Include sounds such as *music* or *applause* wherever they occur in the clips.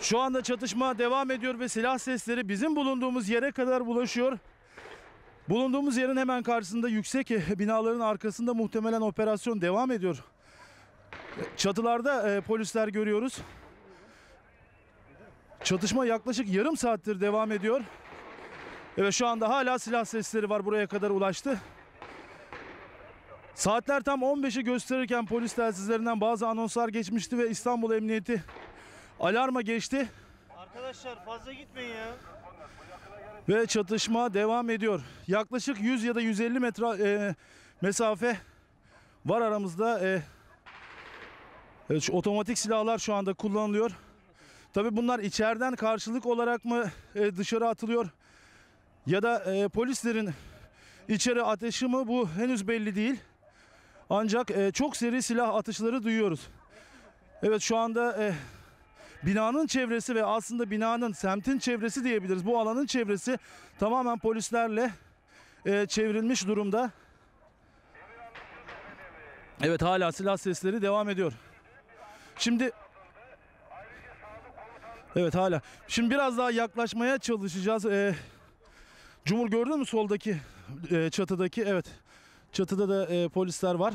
Şu anda çatışma devam ediyor ve silah sesleri bizim bulunduğumuz yere kadar ulaşıyor. Bulunduğumuz yerin hemen karşısında yüksek binaların arkasında muhtemelen operasyon devam ediyor. Çatılarda e, polisler görüyoruz. Çatışma yaklaşık yarım saattir devam ediyor. Evet şu anda hala silah sesleri var buraya kadar ulaştı. Saatler tam 15'i gösterirken polis telsizlerinden bazı anonslar geçmişti ve İstanbul Emniyeti alarma geçti Arkadaşlar fazla gitmeyin ya. ve çatışma devam ediyor. Yaklaşık 100 ya da 150 metre e, mesafe var aramızda. E, evet, şu otomatik silahlar şu anda kullanılıyor. Tabi bunlar içeriden karşılık olarak mı e, dışarı atılıyor ya da e, polislerin içeri ateşi mi bu henüz belli değil. Ancak e, çok seri silah atışları duyuyoruz. Evet şu anda e, binanın çevresi ve aslında binanın semtin çevresi diyebiliriz. Bu alanın çevresi tamamen polislerle e, çevrilmiş durumda. Evet hala silah sesleri devam ediyor. Şimdi Evet hala. Şimdi biraz daha yaklaşmaya çalışacağız. E, Cumhur gördün mü soldaki e, çatıdaki? Evet. Çatıda da e, polisler var.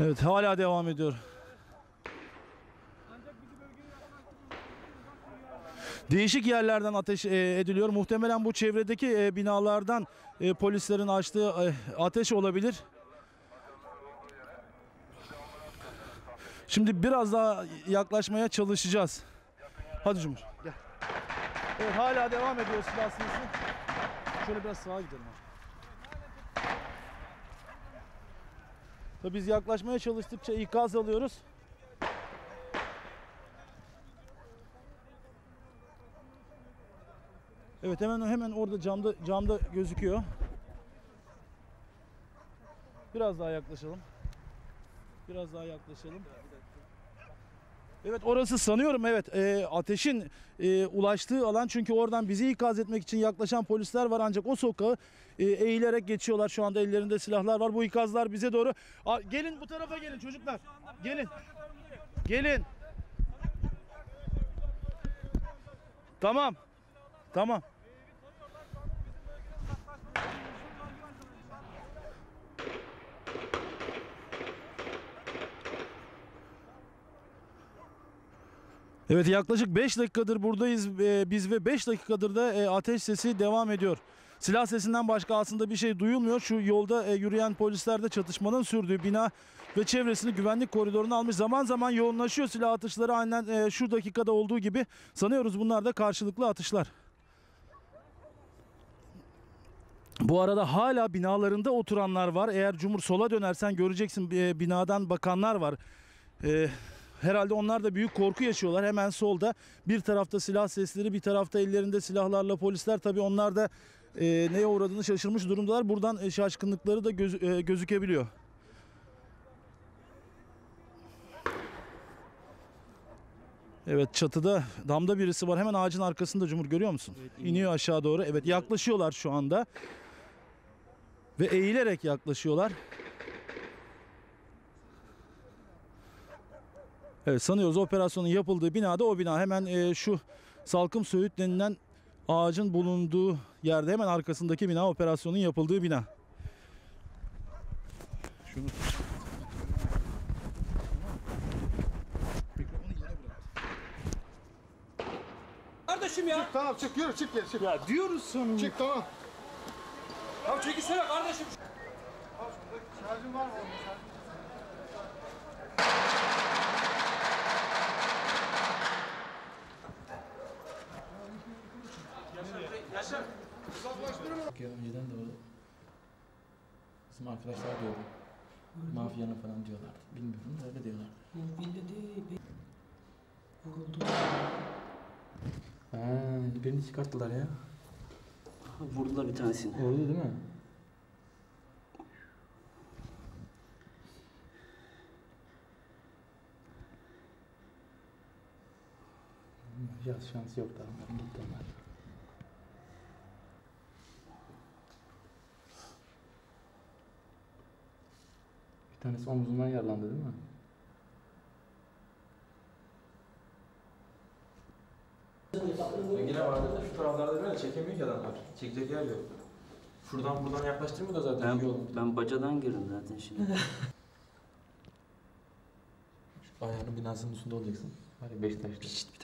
Evet hala devam ediyor. Değişik yerlerden ateş e, ediliyor. Muhtemelen bu çevredeki e, binalardan e, polislerin açtığı ateş olabilir. Şimdi biraz daha yaklaşmaya çalışacağız. Hadi Cumhur. Evet, hala devam ediyor silah. Şöyle biraz sağa gidelim. abi. Tabii biz yaklaşmaya çalıştıkça ikaz alıyoruz. Evet hemen hemen orada camda camda gözüküyor. Biraz daha yaklaşalım. Biraz daha yaklaşalım. Evet orası sanıyorum evet e, ateşin e, ulaştığı alan. Çünkü oradan bizi ikaz etmek için yaklaşan polisler var. Ancak o sokağı e, eğilerek geçiyorlar. Şu anda ellerinde silahlar var. Bu ikazlar bize doğru. A, gelin bu tarafa gelin çocuklar. Gelin. Gelin. Tamam. Tamam Evet yaklaşık 5 dakikadır buradayız e, biz ve 5 dakikadır da e, ateş sesi devam ediyor. Silah sesinden başka aslında bir şey duyulmuyor. Şu yolda e, yürüyen polisler de çatışmanın sürdüğü bina ve çevresini güvenlik koridoruna almış. Zaman zaman yoğunlaşıyor silah atışları aynen e, şu dakikada olduğu gibi. Sanıyoruz bunlar da karşılıklı atışlar. Bu arada hala binalarında oturanlar var. Eğer Cumhur sola dönersen göreceksin e, binadan bakanlar var. E, herhalde onlar da büyük korku yaşıyorlar. Hemen solda bir tarafta silah sesleri bir tarafta ellerinde silahlarla polisler. Tabii onlar da e, neye uğradığını şaşırmış durumdalar. Buradan e, şaşkınlıkları da göz- e, gözükebiliyor. Evet çatıda damda birisi var. Hemen ağacın arkasında Cumhur görüyor musun? İniyor aşağı doğru. Evet yaklaşıyorlar şu anda. Ve eğilerek yaklaşıyorlar. Evet sanıyoruz operasyonun yapıldığı binada o bina hemen e, şu Salkım Söğüt denilen ağacın bulunduğu yerde hemen arkasındaki bina operasyonun yapıldığı bina. Şunu. Kardeşim ya. Tamam çık yürü çık geri çık. Ya diyoruz sana. Çık tamam. Ya çekilsene kardeşim. Şarjın var mı? Ya önceden de o bizim arkadaşlar diyordu. Mafyanın falan diyorlardı. Bilmiyorum da öyle diyorlardı. Vuruldu. Ha, birini çıkarttılar ya. Vurdular bir tanesini. Oldu değil mi? Ya şans yok da onların gitti onlar. tanesi omzundan yaralandı değil mi? Yine vardı da şu taraflarda böyle çekemiyor ki adamlar. Çekecek yer yok. Şuradan buradan yaklaştırmıyor da zaten. Ben, ben bacadan girdim zaten şimdi. şu ayağının binasının üstünde olacaksın. Hani Beşiktaş'ta. Bir, bir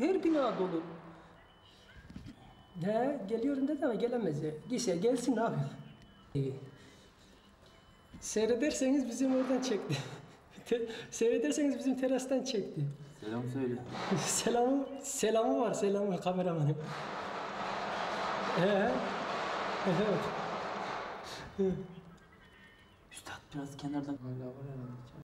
her bina dolu. He, geliyorum dedi ama gelemez. Gelse gelsin abi. Seyrederseniz bizim oradan çekti. *laughs* Seyrederseniz bizim terastan çekti. Selam söyle. *laughs* selamı, selamı var, selamı kameramanın. Ee, *laughs* evet. Üstad biraz kenardan. Hala var herhalde.